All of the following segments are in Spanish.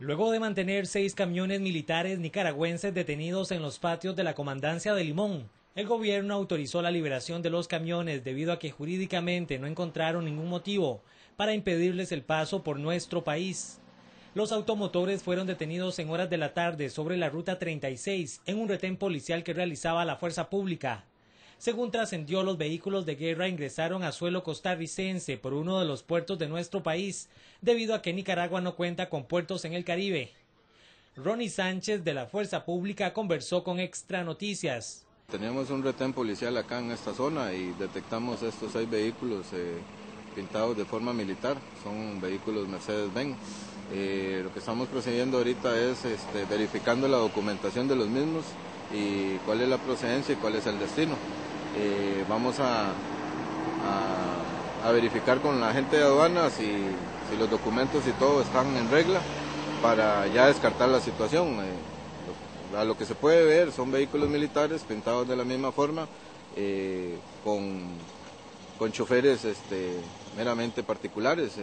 Luego de mantener seis camiones militares nicaragüenses detenidos en los patios de la comandancia de Limón, el gobierno autorizó la liberación de los camiones debido a que jurídicamente no encontraron ningún motivo para impedirles el paso por nuestro país. Los automotores fueron detenidos en horas de la tarde sobre la ruta 36 en un retén policial que realizaba la fuerza pública. Según trascendió, los vehículos de guerra ingresaron a suelo costarricense por uno de los puertos de nuestro país, debido a que Nicaragua no cuenta con puertos en el Caribe. Ronnie Sánchez de la Fuerza Pública conversó con Extra Noticias. Teníamos un retén policial acá en esta zona y detectamos estos seis vehículos eh, pintados de forma militar. Son vehículos Mercedes-Benz. Eh, lo que estamos procediendo ahorita es este, verificando la documentación de los mismos y cuál es la procedencia y cuál es el destino. Eh, vamos a, a, verificar con la gente de aduanas si, si, los documentos y todo están en regla para ya descartar la situación. Eh, a lo que se puede ver son vehículos militares pintados de la misma forma, eh, con, con choferes este, meramente particulares,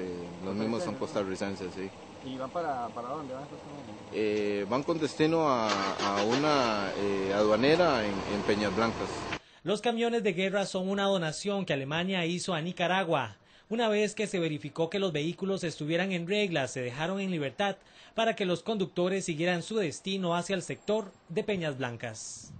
los mismos son costarricenses. Sí. ¿Y van para, para dónde van estos eh, Van con destino a, a una eh, aduanera en, en Peñas Blancas. Los camiones de guerra son una donación que Alemania hizo a Nicaragua. Una vez que se verificó que los vehículos estuvieran en regla, se dejaron en libertad para que los conductores siguieran su destino hacia el sector de Peñas Blancas.